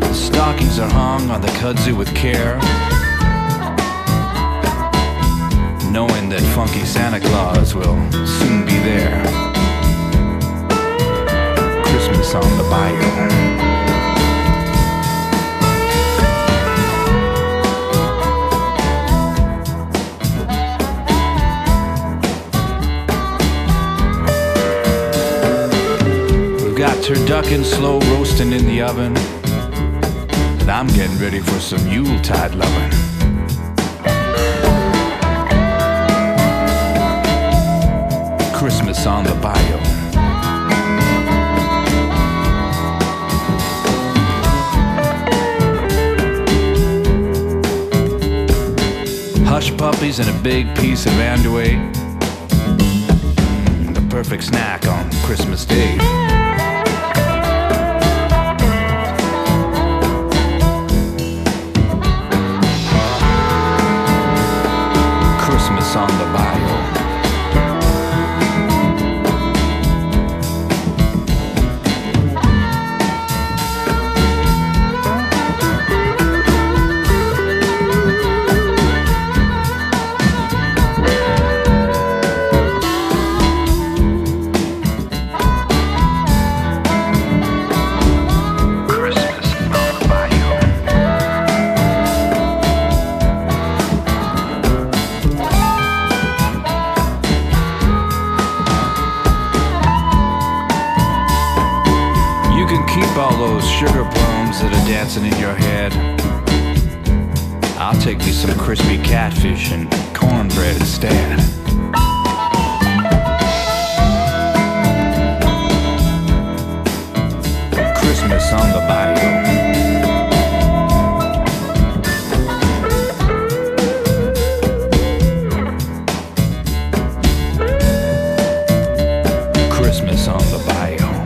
The stockings are hung on the kudzu with care. Knowing that funky Santa Claus will soon be there. Christmas on the bayou. Got turducken slow roasting in the oven. And I'm getting ready for some Yuletide loving. Christmas on the bayou. Hush puppies and a big piece of andouille. The perfect snack on Christmas Day. The bayou. sugar plums that are dancing in your head. I'll take me some crispy catfish and cornbread instead. Christmas on the bayou. Christmas on the bayou.